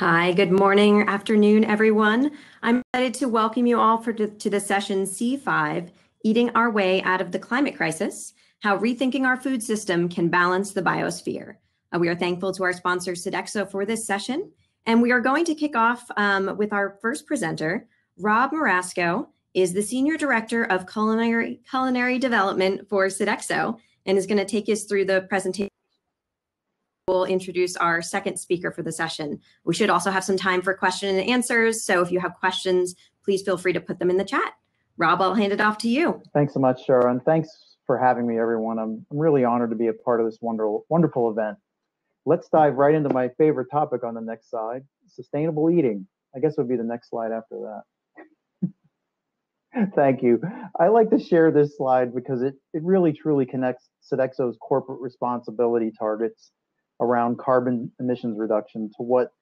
Hi, good morning, afternoon, everyone. I'm excited to welcome you all for to, the session C5, Eating Our Way Out of the Climate Crisis, How Rethinking Our Food System Can Balance the Biosphere. Uh, we are thankful to our sponsor, Sodexo, for this session. And we are going to kick off um, with our first presenter. Rob Morasco is the Senior Director of Culinary, Culinary Development for Sodexo and is going to take us through the presentation we'll introduce our second speaker for the session. We should also have some time for question and answers. So if you have questions, please feel free to put them in the chat. Rob, I'll hand it off to you. Thanks so much, Sharon. Thanks for having me, everyone. I'm, I'm really honored to be a part of this wonderful, wonderful event. Let's dive right into my favorite topic on the next slide, sustainable eating. I guess would be the next slide after that. Thank you. I like to share this slide because it, it really truly connects Sodexo's corporate responsibility targets around carbon emissions reduction to what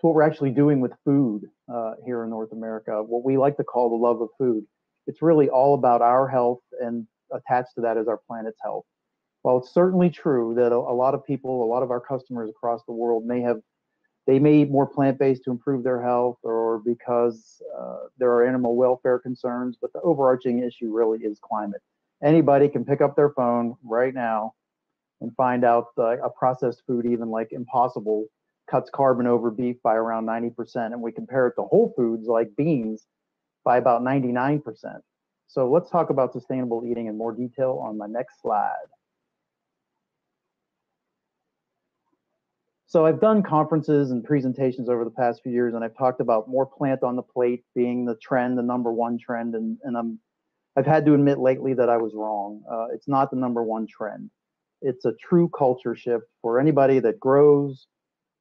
to what we're actually doing with food uh, here in North America, what we like to call the love of food. It's really all about our health, and attached to that is our planet's health. While it's certainly true that a, a lot of people, a lot of our customers across the world may have, they may eat more plant-based to improve their health, or because uh, there are animal welfare concerns. But the overarching issue really is climate. Anybody can pick up their phone right now and find out uh, a processed food, even like Impossible, cuts carbon over beef by around 90%. And we compare it to whole foods like beans by about 99%. So let's talk about sustainable eating in more detail on my next slide. So I've done conferences and presentations over the past few years, and I've talked about more plant on the plate being the trend, the number one trend, and, and I'm I've had to admit lately that I was wrong. Uh, it's not the number one trend it's a true culture shift for anybody that grows,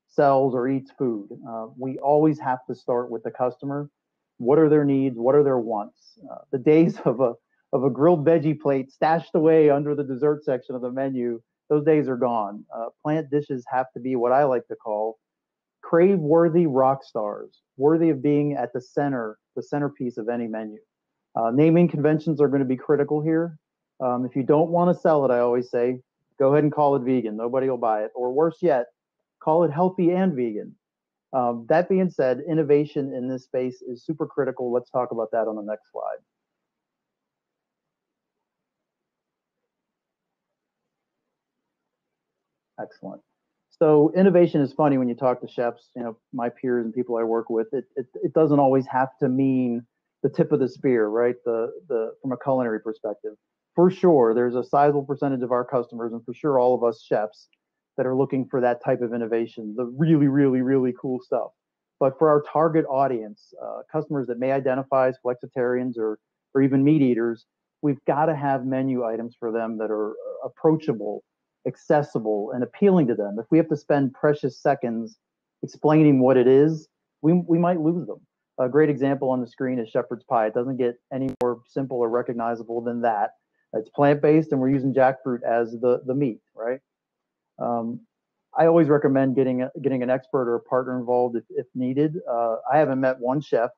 sells, or eats food. Uh, we always have to start with the customer. What are their needs? What are their wants? Uh, the days of a of a grilled veggie plate stashed away under the dessert section of the menu, those days are gone. Uh, plant dishes have to be what I like to call crave worthy rock stars, worthy of being at the center, the centerpiece of any menu. Uh, naming conventions are going to be critical here. Um, if you don't want to sell it, I always say go ahead and call it vegan. Nobody will buy it. Or worse yet, call it healthy and vegan. Um, that being said, innovation in this space is super critical. Let's talk about that on the next slide. Excellent. So innovation is funny when you talk to chefs, you know, my peers and people I work with. It, it, it doesn't always have to mean the tip of the spear, right? The the from a culinary perspective for sure, there's a sizable percentage of our customers, and for sure, all of us chefs that are looking for that type of innovation, the really, really, really cool stuff. But for our target audience, uh, customers that may identify as flexitarians or, or even meat eaters, we've got to have menu items for them that are uh, approachable, accessible, and appealing to them. If we have to spend precious seconds explaining what it is, we, we might lose them. A great example on the screen is shepherd's pie. It doesn't get any more simple or recognizable than that. It's plant based, and we're using jackfruit as the the meat, right? Um, I always recommend getting a, getting an expert or a partner involved if, if needed. Uh, I haven't met one chef,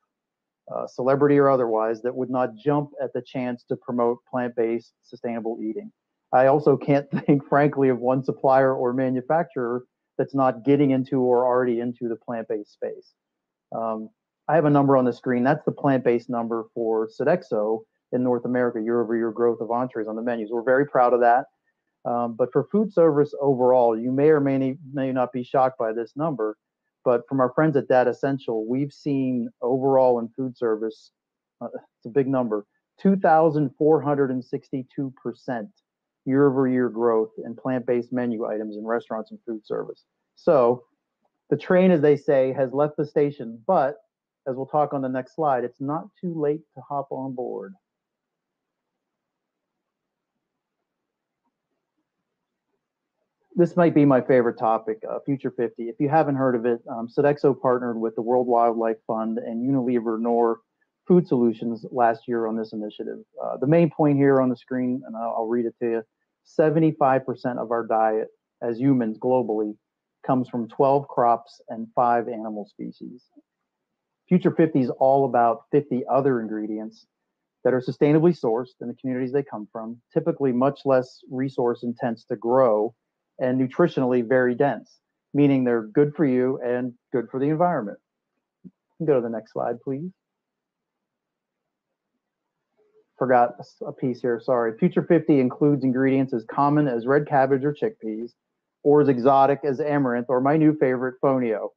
uh, celebrity or otherwise, that would not jump at the chance to promote plant-based sustainable eating. I also can't think, frankly, of one supplier or manufacturer that's not getting into or already into the plant-based space. Um, I have a number on the screen. That's the plant-based number for Sodexo, in North America, year over year growth of entrees on the menus. We're very proud of that. Um, but for food service overall, you may or may, may not be shocked by this number, but from our friends at Datassential, we've seen overall in food service, uh, it's a big number, 2,462% year over year growth in plant based menu items in restaurants and food service. So the train, as they say, has left the station, but as we'll talk on the next slide, it's not too late to hop on board. This might be my favorite topic, uh, Future 50. If you haven't heard of it, um, Sodexo partnered with the World Wildlife Fund and Unilever Knorr Food Solutions last year on this initiative. Uh, the main point here on the screen, and I'll, I'll read it to you 75% of our diet as humans globally comes from 12 crops and five animal species. Future 50 is all about 50 other ingredients that are sustainably sourced in the communities they come from, typically much less resource intense to grow and nutritionally very dense. meaning they're good for you and good for the environment. Go to the next slide, please. Forgot a piece here, sorry. Future 50 includes ingredients as common as red cabbage or chickpeas, or as exotic as amaranth, or my new favorite, fonio.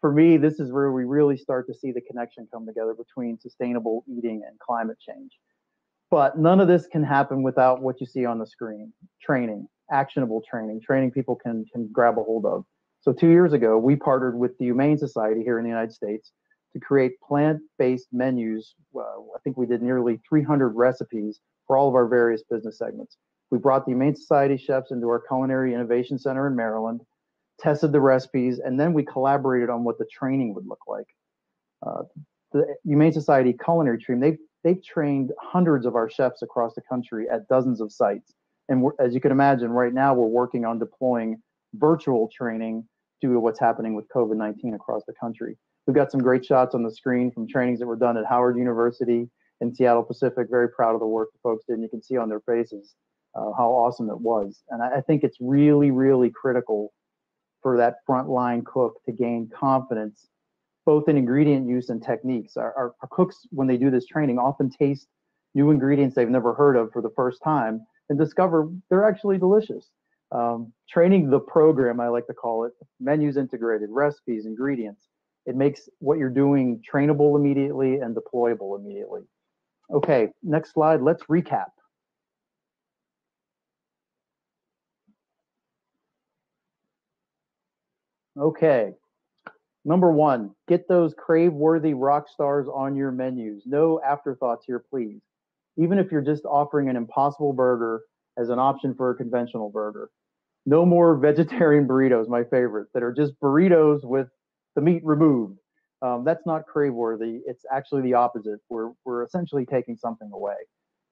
For me, this is where we really start to see the connection come together between sustainable eating and climate change. But none of this can happen without what you see on the screen training, actionable training, training people can, can grab a hold of. So, two years ago, we partnered with the Humane Society here in the United States to create plant based menus. Uh, I think we did nearly 300 recipes for all of our various business segments. We brought the Humane Society chefs into our Culinary Innovation Center in Maryland, tested the recipes, and then we collaborated on what the training would look like. Uh, the Humane Society culinary team, they've, they've trained hundreds of our chefs across the country at dozens of sites. And as you can imagine, right now we're working on deploying virtual training due to what's happening with COVID 19 across the country. We've got some great shots on the screen from trainings that were done at Howard University in Seattle Pacific. Very proud of the work the folks did, and you can see on their faces uh, how awesome it was. And I, I think it's really, really critical for that frontline cook to gain confidence both in ingredient use and techniques. Our, our, our, cooks, when they do this training, often taste new ingredients they've never heard of for the first time and discover they're actually delicious. Um, training the program, I like to call it, menus integrated, recipes, ingredients. It makes what you're doing trainable immediately and deployable immediately. Okay, next slide. Let's recap. Okay. Number one, get those crave worthy rock stars on your menus. No afterthoughts here, please. Even if you're just offering an impossible burger as an option for a conventional burger. No more vegetarian burritos, my favorite, that are just burritos with the meat removed. Um, that's not crave worthy. It's actually the opposite. We're, we're essentially taking something away.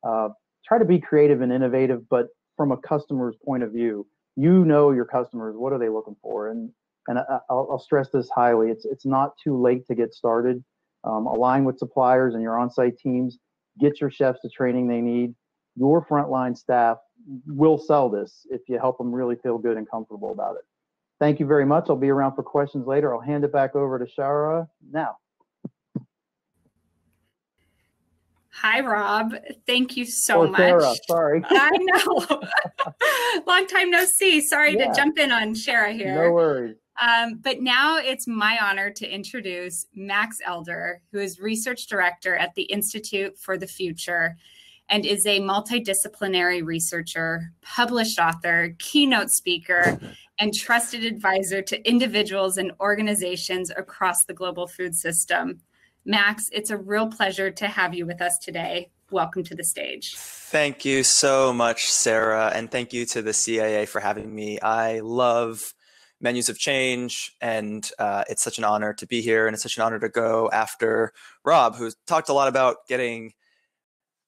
Uh, try to be creative and innovative, but from a customer's point of view, you know your customers. What are they looking for? And and I, will I'll stress this highly. It's it's not too late to get started. Um, align with suppliers and your on-site teams. Get your chefs the training they need. Your frontline staff will sell this if you help them really feel good and comfortable about it. Thank you very much. I'll be around for questions later. I'll hand it back over to Shara now. Hi, Rob. Thank you so oh, or much. Sarah, sorry. I know. Long time no see. Sorry yeah. to jump in on Shara here. No worries. Um, but now it's my honor to introduce Max Elder, who is research director at the Institute for the Future and is a multidisciplinary researcher, published author, keynote speaker, and trusted advisor to individuals and organizations across the global food system. Max, it's a real pleasure to have you with us today. Welcome to the stage. Thank you so much, Sarah, and thank you to the CIA for having me. I love menus of change and uh, it's such an honor to be here and it's such an honor to go after rob who talked a lot about getting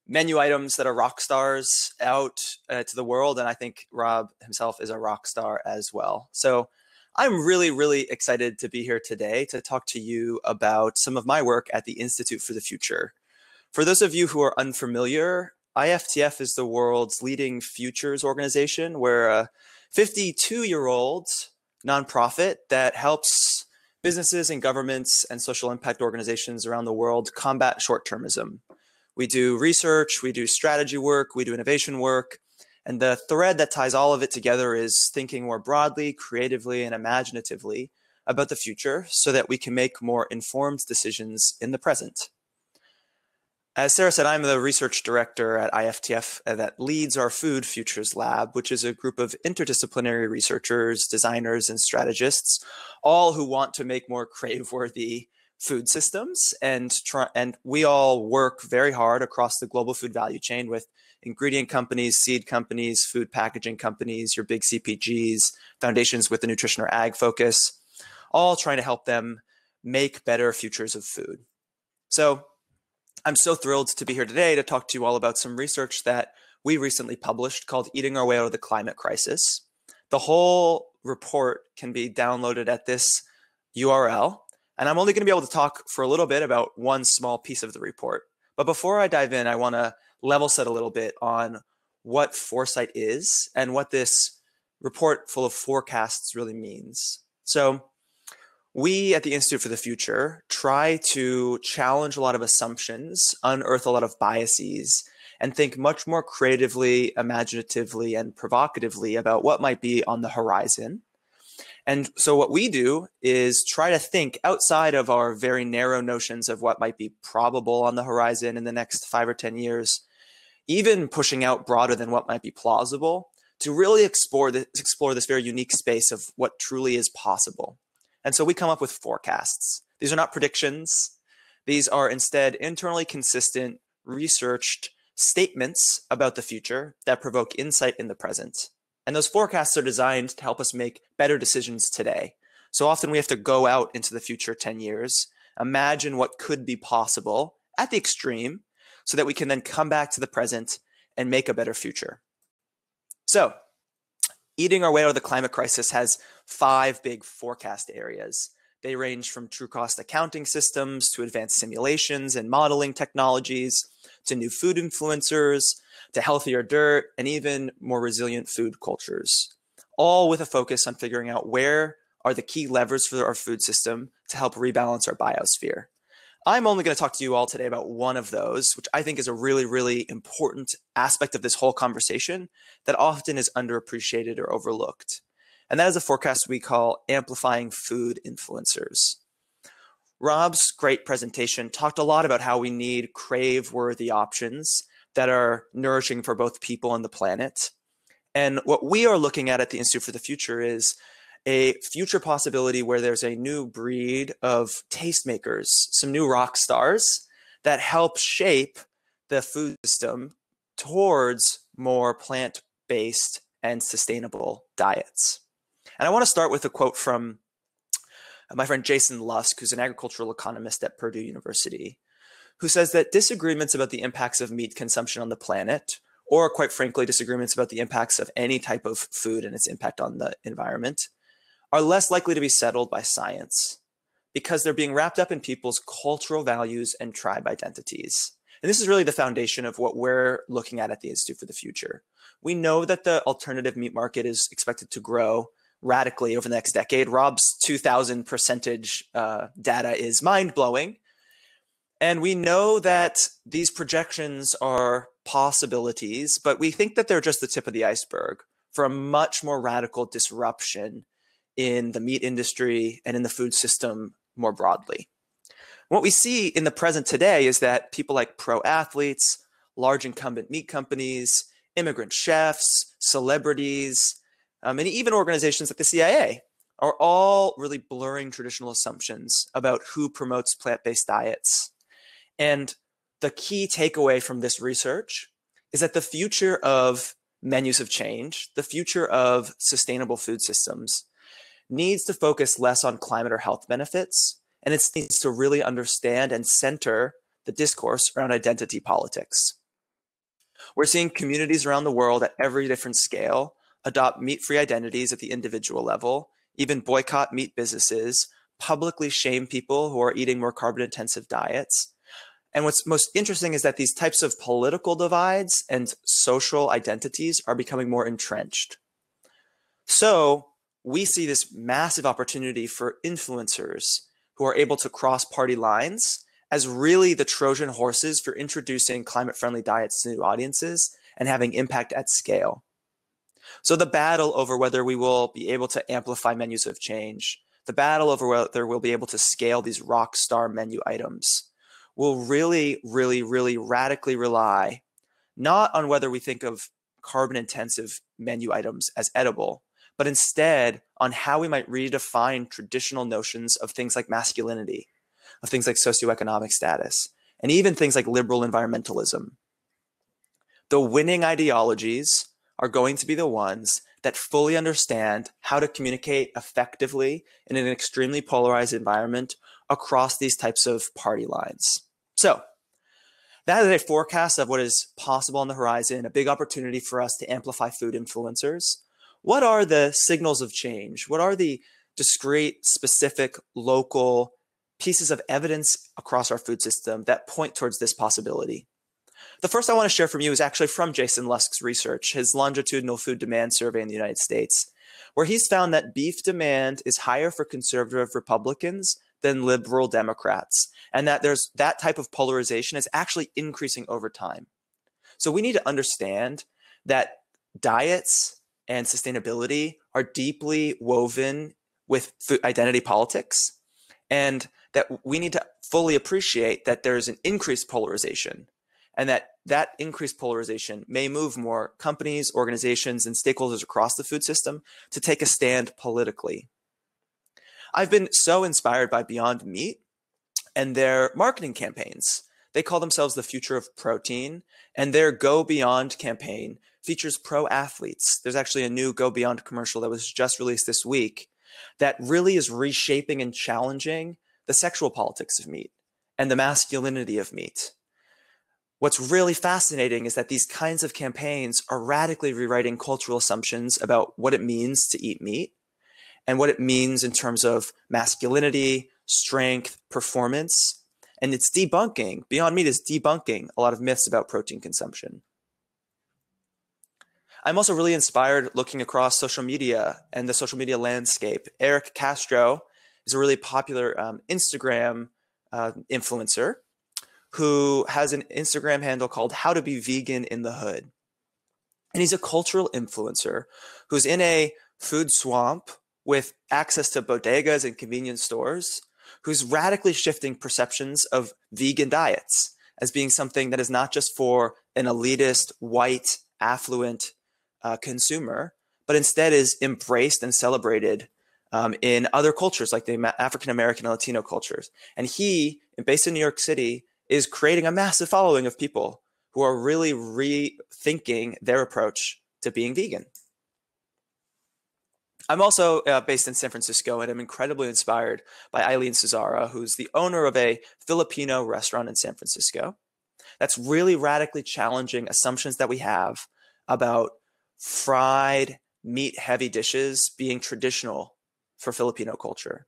menu items that are rock stars out uh, to the world. And I think Rob himself is a rock star as well. So I'm really, really excited to be here today to talk to you about some of my work at the Institute for the Future. For those of you who are unfamiliar, IFTF is the world's leading futures organization. We're a 52 year old nonprofit that helps businesses and governments and social impact organizations around the world combat short termism. We do research, we do strategy work, we do innovation work. And the thread that ties all of it together is thinking more broadly, creatively, and imaginatively about the future so that we can make more informed decisions in the present. As Sarah said, I'm the research director at IFTF that leads our Food Futures Lab, which is a group of interdisciplinary researchers, designers, and strategists, all who want to make more crave-worthy food systems and try and we all work very hard across the global food value chain with ingredient companies seed companies food packaging companies your big cpgs foundations with the nutrition or ag focus all trying to help them make better futures of food. So i'm so thrilled to be here today to talk to you all about some research that we recently published called eating our way out of the climate crisis the whole report can be downloaded at this url and I'm only going to be able to talk for a little bit about one small piece of the report. But before I dive in, I want to level set a little bit on what foresight is and what this report full of forecasts really means. So, we at the Institute for the Future try to challenge a lot of assumptions, unearth a lot of biases, and think much more creatively, imaginatively, and provocatively about what might be on the horizon. And so, what we do is try to think outside of our very narrow notions of what might be probable on the horizon in the next five or 10 years, even pushing out broader than what might be plausible to really explore, this, explore this very unique space of what truly is possible. And so, we come up with forecasts. These are not predictions, these are instead internally consistent, researched statements about the future that provoke insight in the present. And those forecasts are designed to help us make better decisions today. So often we have to go out into the future 10 years, imagine what could be possible at the extreme, so that we can then come back to the present and make a better future. So, eating our way out of the climate crisis has five big forecast areas. They range from true cost accounting systems to advanced simulations and modeling technologies to new food influencers to healthier dirt and even more resilient food cultures, all with a focus on figuring out where are the key levers for our food system to help rebalance our biosphere. I'm only going to talk to you all today about one of those, which I think is a really, really important aspect of this whole conversation that often is underappreciated or overlooked. And that is a forecast we call amplifying food influencers. Rob's great presentation talked a lot about how we need crave worthy options that are nourishing for both people and the planet. And what we are looking at at the Institute for the Future is a future possibility where there's a new breed of tastemakers, some new rock stars that help shape the food system towards more plant based and sustainable diets. And I want to start with a quote from uh, my friend Jason Lusk, who's an agricultural economist at Purdue University, who says that disagreements about the impacts of meat consumption on the planet, or quite frankly, disagreements about the impacts of any type of food and its impact on the environment, are less likely to be settled by science because they're being wrapped up in people's cultural values and tribe identities. And this is really the foundation of what we're looking at at the Institute for the Future. We know that the alternative meat market is expected to grow radically over the next decade. Rob's 2000 percentage uh, data is mind blowing. And we know that these projections are possibilities, but we think that they're just the tip of the iceberg for a much more radical disruption in the meat industry and in the food system more broadly. What we see in the present today is that people like pro athletes, large incumbent meat companies, immigrant chefs, celebrities, um, and even organizations like the CIA are all really blurring traditional assumptions about who promotes plant based diets. And the key takeaway from this research is that the future of menus have changed, the future of sustainable food systems needs to focus less on climate or health benefits, and it needs to really understand and center the discourse around identity politics. We're seeing communities around the world at every different scale adopt meat free identities at the individual level, even boycott meat businesses, publicly shame people who are eating more carbon intensive diets. And what's most interesting is that these types of political divides and social identities are becoming more entrenched. So we see this massive opportunity for influencers who are able to cross party lines as really the Trojan horses for introducing climate friendly diets to new audiences and having impact at scale. So the battle over whether we will be able to amplify menus of change, the battle over whether we'll be able to scale these rock star menu items will really, really, really radically rely not on whether we think of carbon intensive menu items as edible, but instead on how we might redefine traditional notions of things like masculinity, of things like socioeconomic status, and even things like liberal environmentalism. The winning ideologies are going to be the ones that fully understand how to communicate effectively in an extremely polarized environment across these types of party lines. So, that is a forecast of what is possible on the horizon, a big opportunity for us to amplify food influencers. What are the signals of change? What are the discrete, specific, local pieces of evidence across our food system that point towards this possibility? The first I want to share from you is actually from Jason Lusk's research, his longitudinal food demand survey in the United States, where he's found that beef demand is higher for conservative Republicans than liberal Democrats, and that there's that type of polarization is actually increasing over time. So we need to understand that diets and sustainability are deeply woven with identity politics, and that we need to fully appreciate that there's an increased polarization and that that increased polarization may move more companies, organizations, and stakeholders across the food system to take a stand politically. I've been so inspired by Beyond Meat and their marketing campaigns. They call themselves the future of protein, and their Go Beyond campaign features pro athletes. There's actually a new Go Beyond commercial that was just released this week that really is reshaping and challenging the sexual politics of meat and the masculinity of meat. What's really fascinating is that these kinds of campaigns are radically rewriting cultural assumptions about what it means to eat meat and what it means in terms of masculinity, strength, performance. And it's debunking, Beyond Meat is debunking a lot of myths about protein consumption. I'm also really inspired looking across social media and the social media landscape. Eric Castro is a really popular um, Instagram uh, influencer who has an Instagram handle called How to Be Vegan in the Hood. And he's a cultural influencer who's in a food swamp with access to bodegas and convenience stores, who's radically shifting perceptions of vegan diets as being something that is not just for an elitist, white, affluent uh, consumer, but instead is embraced and celebrated um, in other cultures like the African American and Latino cultures. And he, based in New York City, is creating a massive following of people who are really rethinking their approach to being vegan. I'm also uh, based in San Francisco and I'm incredibly inspired by Aileen Suzara, who's the owner of a Filipino restaurant in San Francisco. That's really radically challenging assumptions that we have about fried, meat heavy dishes being traditional for Filipino culture.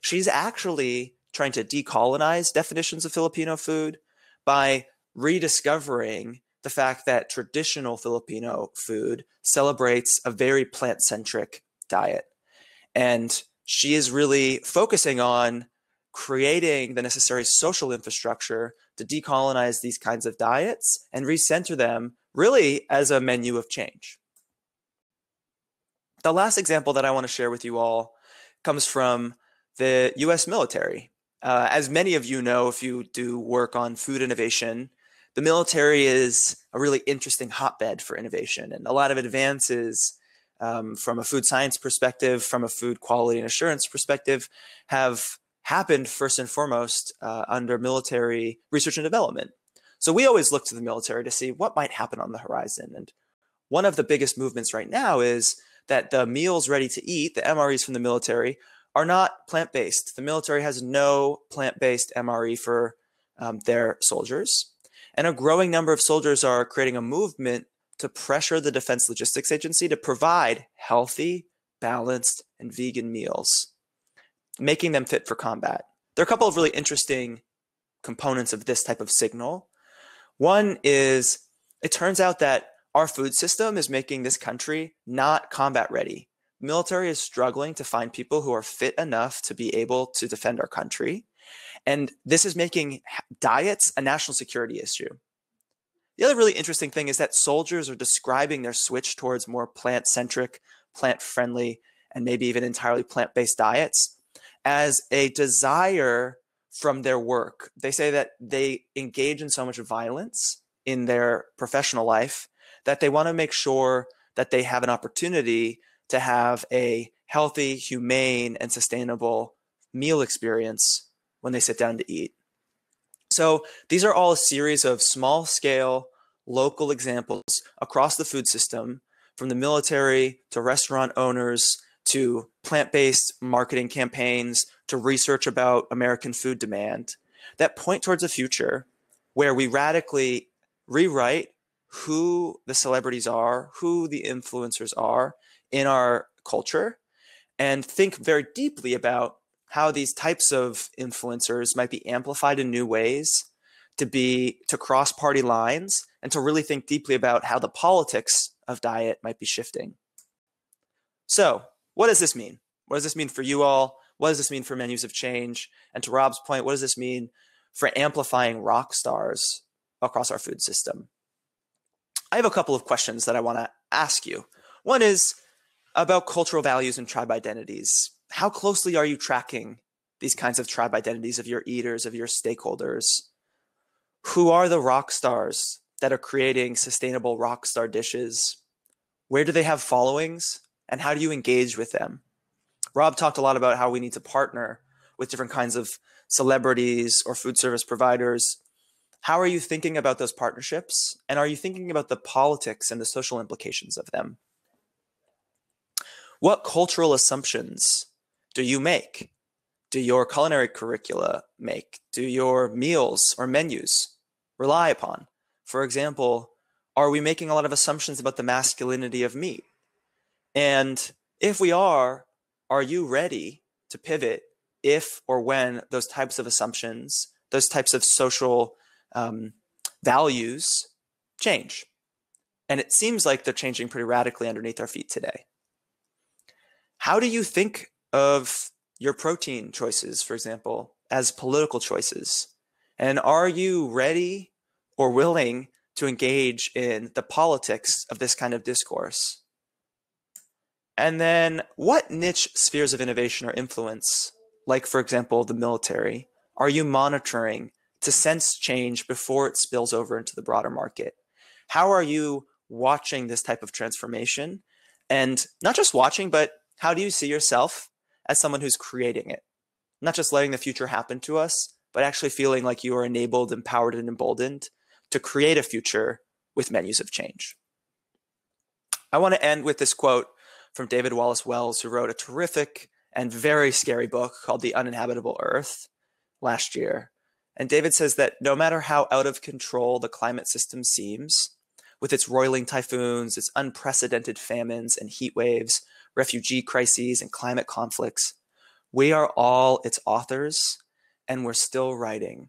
She's actually trying to decolonize definitions of Filipino food by rediscovering the fact that traditional Filipino food celebrates a very plant centric diet. And she is really focusing on creating the necessary social infrastructure to decolonize these kinds of diets and recenter them really as a menu of change. The last example that I want to share with you all comes from the US military. Uh, as many of you know, if you do work on food innovation, the military is a really interesting hotbed for innovation. And a lot of advances um, from a food science perspective, from a food quality and assurance perspective, have happened first and foremost uh, under military research and development. So we always look to the military to see what might happen on the horizon. And one of the biggest movements right now is that the meals ready to eat, the MREs from the military, are not plant based. The military has no plant based MRE for um, their soldiers. And a growing number of soldiers are creating a movement to pressure the Defense Logistics Agency to provide healthy, balanced, and vegan meals, making them fit for combat. There are a couple of really interesting components of this type of signal. One is it turns out that our food system is making this country not combat ready. Military is struggling to find people who are fit enough to be able to defend our country. And this is making diets a national security issue. The other really interesting thing is that soldiers are describing their switch towards more plant centric, plant friendly, and maybe even entirely plant based diets as a desire from their work. They say that they engage in so much violence in their professional life that they want to make sure that they have an opportunity to have a healthy, humane, and sustainable meal experience when they sit down to eat. So these are all a series of small scale, local examples across the food system, from the military to restaurant owners to plant based marketing campaigns to research about American food demand that point towards a future where we radically rewrite who the celebrities are, who the influencers are in our culture, and think very deeply about how these types of influencers might be amplified in new ways to be to cross party lines and to really think deeply about how the politics of diet might be shifting. So, what does this mean? What does this mean for you all? What does this mean for menus of change? And to Rob's point, what does this mean for amplifying rock stars across our food system? I have a couple of questions that I want to ask you. One is about cultural values and tribe identities. How closely are you tracking these kinds of tribe identities of your eaters, of your stakeholders? Who are the rock stars that are creating sustainable rock star dishes? Where do they have followings? And how do you engage with them? Rob talked a lot about how we need to partner with different kinds of celebrities or food service providers. How are you thinking about those partnerships? And are you thinking about the politics and the social implications of them? What cultural assumptions do you make? Do your culinary curricula make? Do your meals or menus rely upon? For example, are we making a lot of assumptions about the masculinity of meat? And if we are, are you ready to pivot if or when those types of assumptions, those types of social um, values change? And it seems like they're changing pretty radically underneath our feet today. How do you think of your protein choices, for example, as political choices? And are you ready or willing to engage in the politics of this kind of discourse? And then what niche spheres of innovation or influence, like for example, the military, are you monitoring to sense change before it spills over into the broader market? How are you watching this type of transformation? And not just watching, but how do you see yourself as someone who's creating it? Not just letting the future happen to us, but actually feeling like you are enabled, empowered, and emboldened to create a future with menus of change. I want to end with this quote from David Wallace Wells, who wrote a terrific and very scary book called The Uninhabitable Earth last year. And David says that no matter how out of control the climate system seems, with its roiling typhoons, its unprecedented famines and heat waves, refugee crises, and climate conflicts, we are all its authors and we're still writing.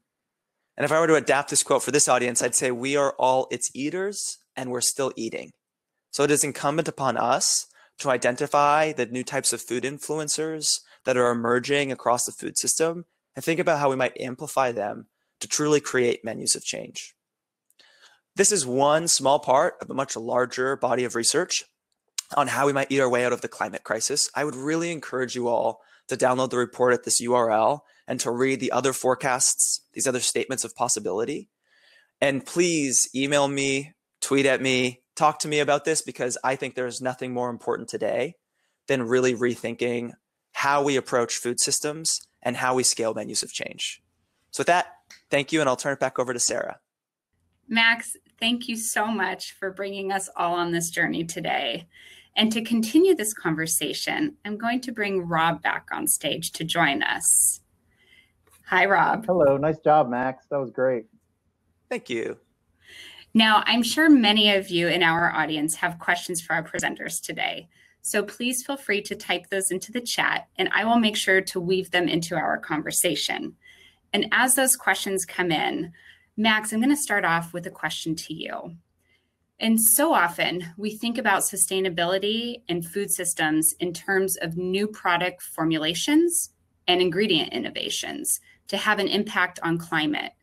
And if I were to adapt this quote for this audience, I'd say we are all its eaters and we're still eating. So it is incumbent upon us to identify the new types of food influencers that are emerging across the food system and think about how we might amplify them to truly create menus of change. This is one small part of a much larger body of research on how we might eat our way out of the climate crisis. I would really encourage you all to download the report at this URL and to read the other forecasts, these other statements of possibility. And please email me, tweet at me, talk to me about this because I think there's nothing more important today than really rethinking how we approach food systems and how we scale menus of change. So, with that, thank you, and I'll turn it back over to Sarah. Max, thank you so much for bringing us all on this journey today. And to continue this conversation, I'm going to bring Rob back on stage to join us. Hi, Rob. Hello. Nice job, Max. That was great. Thank you. Now, I'm sure many of you in our audience have questions for our presenters today. So please feel free to type those into the chat and I will make sure to weave them into our conversation. And as those questions come in, Max, I'm going to start off with a question to you. And so often we think about sustainability and food systems in terms of new product formulations and ingredient innovations to have an impact on climate.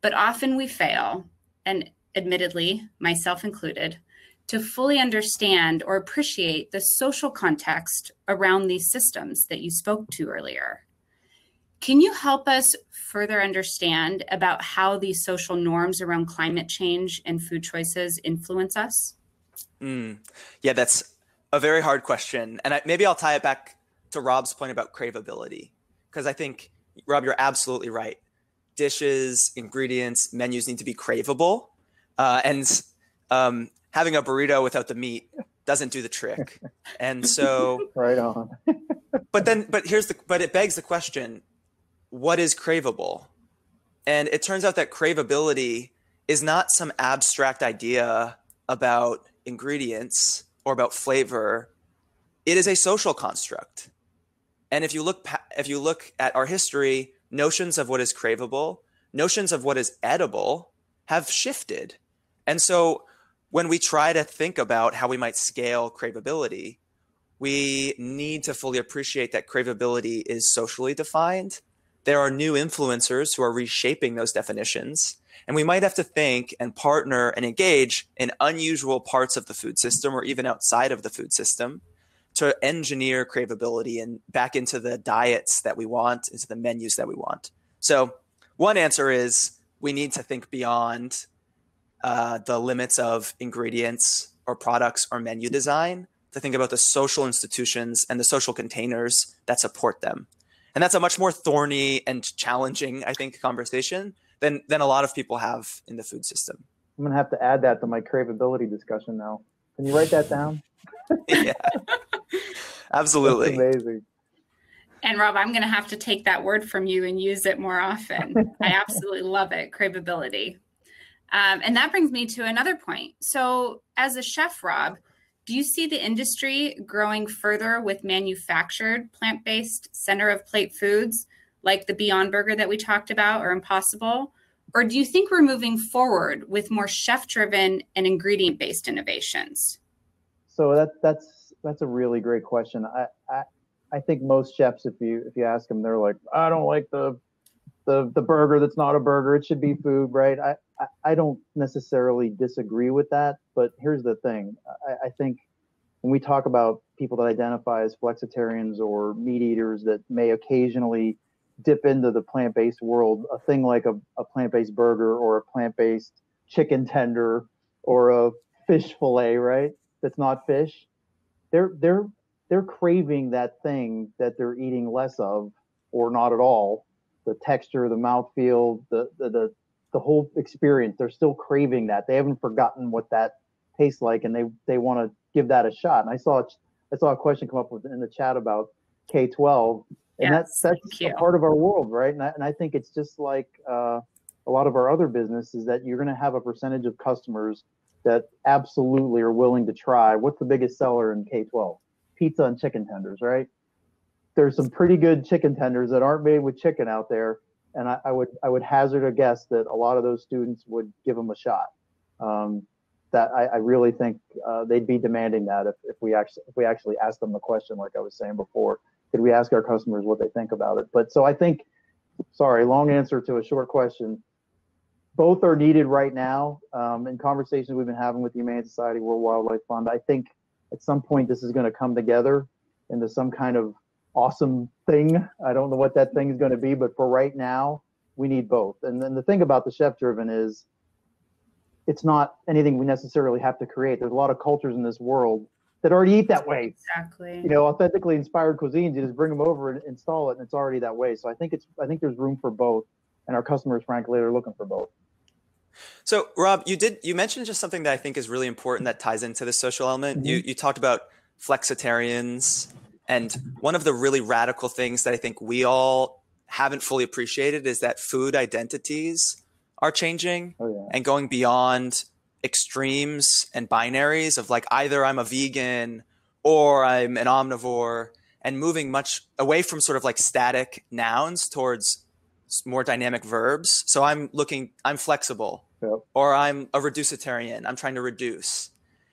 But often we fail, and admittedly, myself included, to fully understand or appreciate the social context around these systems that you spoke to earlier. Can you help us further understand about how these social norms around climate change and food choices influence us? Mm, yeah, that's a very hard question. And I, maybe I'll tie it back to Rob's point about craveability, because I think, Rob, you're absolutely right. Dishes, ingredients, menus need to be craveable. Uh, and um, having a burrito without the meat doesn't do the trick. And so, right on. but then, but here's the, but it begs the question what is craveable? And it turns out that craveability is not some abstract idea about ingredients or about flavor. It is a social construct. And if you look if you look at our history, notions of what is craveable, notions of what is edible have shifted. And so when we try to think about how we might scale craveability, we need to fully appreciate that craveability is socially defined. There are new influencers who are reshaping those definitions. And we might have to think and partner and engage in unusual parts of the food system or even outside of the food system to engineer craveability and back into the diets that we want, into the menus that we want. So, one answer is we need to think beyond uh, the limits of ingredients or products or menu design to think about the social institutions and the social containers that support them. And that's a much more thorny and challenging, I think, conversation than than a lot of people have in the food system. I'm gonna have to add that to my craveability discussion now. Can you write that down? yeah, absolutely. That's amazing. And Rob, I'm going to have to take that word from you and use it more often. I absolutely love it, craveability. Um, and that brings me to another point. So, as a chef, Rob, do you see the industry growing further with manufactured plant based center of plate foods like the Beyond Burger that we talked about or Impossible? Or do you think we're moving forward with more chef driven and ingredient based innovations? So that, that's that's a really great question. I, I I think most chefs, if you if you ask them, they're like, I don't like the the the burger that's not a burger. It should be food, right? I I, don't necessarily disagree with that, but here's the thing. I, I think when we talk about people that identify as flexitarians or meat eaters that may occasionally dip into the plant-based world, a thing like a, a plant-based burger or a plant-based chicken tender or a fish fillet, right? That's not fish. They're they're they're craving that thing that they're eating less of or not at all. The texture, the mouthfeel, the the the, the whole experience. They're still craving that. They haven't forgotten what that tastes like, and they they want to give that a shot. And I saw I saw a question come up with in the chat about K12, and yes, that's that's a part of our world, right? And I, and I think it's just like uh, a lot of our other businesses that you're going to have a percentage of customers that absolutely are willing to try. What's the biggest seller in K12? Pizza and chicken tenders, right? There's some pretty good chicken tenders that aren't made with chicken out there, and I, I would I would hazard a guess that a lot of those students would give them a shot. Um, that I, I, really think uh, they'd be demanding that if, if we actually if we actually asked them the question, like I was saying before, did we ask our customers what they think about it? But so I think, sorry, long answer to a short question both are needed right now. Um, in conversations we've been having with the Humane Society World Wildlife Fund, I think at some point this is going to come together into some kind of awesome thing. I don't know what that thing is going to be, but for right now, we need both. And then the thing about the chef driven is it's not anything we necessarily have to create. There's a lot of cultures in this world that already eat that way. Exactly. You know, authentically inspired cuisines, you just bring them over and install it and it's already that way. So I think it's I think there's room for both and our customers frankly are looking for both. So, Rob, you did you mentioned just something that I think is really important that ties into the social element. Mm-hmm. You you talked about flexitarians, and one of the really radical things that I think we all haven't fully appreciated is that food identities are changing oh, yeah. and going beyond extremes and binaries of like either I'm a vegan or I'm an omnivore and moving much away from sort of like static nouns towards more dynamic verbs. So I'm looking, I'm flexible, yep. or I'm a reducitarian. I'm trying to reduce,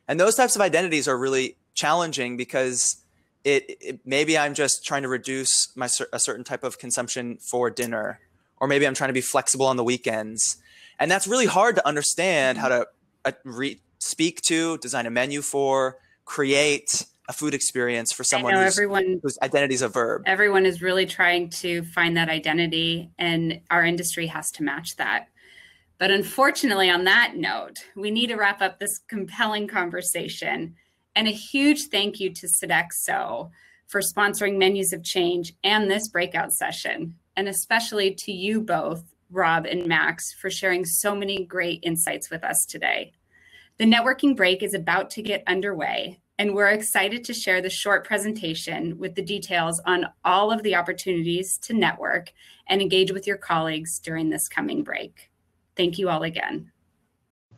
and those types of identities are really challenging because it, it maybe I'm just trying to reduce my a certain type of consumption for dinner, or maybe I'm trying to be flexible on the weekends, and that's really hard to understand how to uh, re- speak to, design a menu for, create a food experience for someone who's, everyone, whose identity is a verb. Everyone is really trying to find that identity, and our industry has to match that. But unfortunately, on that note, we need to wrap up this compelling conversation. And a huge thank you to Sodexo for sponsoring Menus of Change and this breakout session, and especially to you both, Rob and Max, for sharing so many great insights with us today. The networking break is about to get underway, and we're excited to share the short presentation with the details on all of the opportunities to network and engage with your colleagues during this coming break. Thank you all again.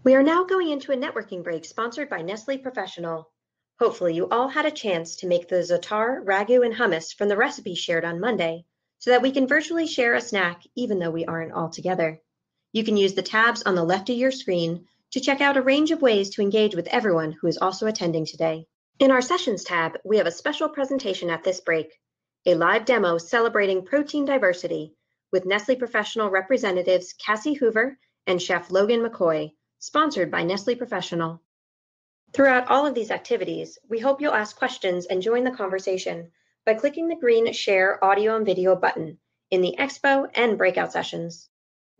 We are now going into a networking break sponsored by Nestle Professional. Hopefully you all had a chance to make the za'atar, ragu, and hummus from the recipe shared on Monday so that we can virtually share a snack even though we aren't all together. You can use the tabs on the left of your screen to check out a range of ways to engage with everyone who is also attending today. In our Sessions tab, we have a special presentation at this break, a live demo celebrating protein diversity with Nestle Professional representatives Cassie Hoover and Chef Logan McCoy, sponsored by Nestle Professional. Throughout all of these activities, we hope you'll ask questions and join the conversation by clicking the green Share Audio and Video button in the Expo and breakout sessions.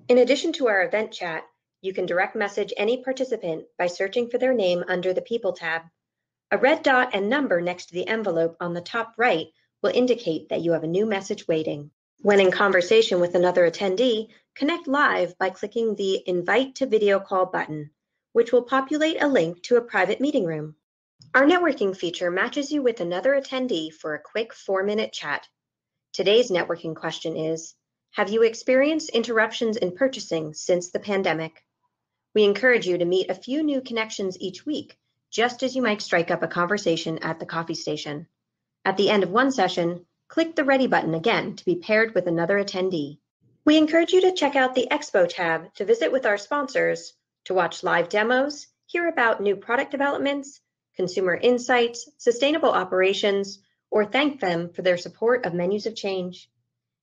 In addition to our event chat, you can direct message any participant by searching for their name under the People tab. A red dot and number next to the envelope on the top right will indicate that you have a new message waiting. When in conversation with another attendee, connect live by clicking the Invite to Video Call button, which will populate a link to a private meeting room. Our networking feature matches you with another attendee for a quick four-minute chat. Today's networking question is, have you experienced interruptions in purchasing since the pandemic? We encourage you to meet a few new connections each week, just as you might strike up a conversation at the coffee station. At the end of one session, click the Ready button again to be paired with another attendee. We encourage you to check out the Expo tab to visit with our sponsors, to watch live demos, hear about new product developments, consumer insights, sustainable operations, or thank them for their support of Menus of Change.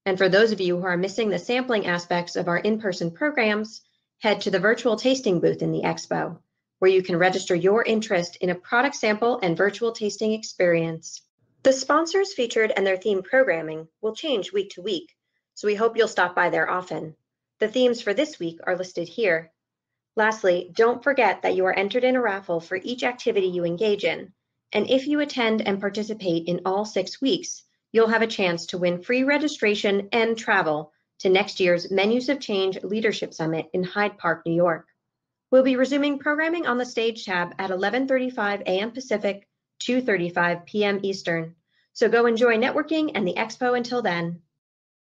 And for those of you who are missing the sampling aspects of our in-person programs, head to the virtual tasting booth in the expo, where you can register your interest in a product sample and virtual tasting experience. The sponsors featured and their theme programming will change week to week, so we hope you'll stop by there often. The themes for this week are listed here. Lastly, don't forget that you are entered in a raffle for each activity you engage in, and if you attend and participate in all six weeks, you'll have a chance to win free registration and travel to next year's Menus of Change Leadership Summit in Hyde Park, New York. We'll be resuming programming on the stage tab at 11:35 a.m. Pacific, 2:35 p.m. Eastern. So go enjoy networking and the expo until then.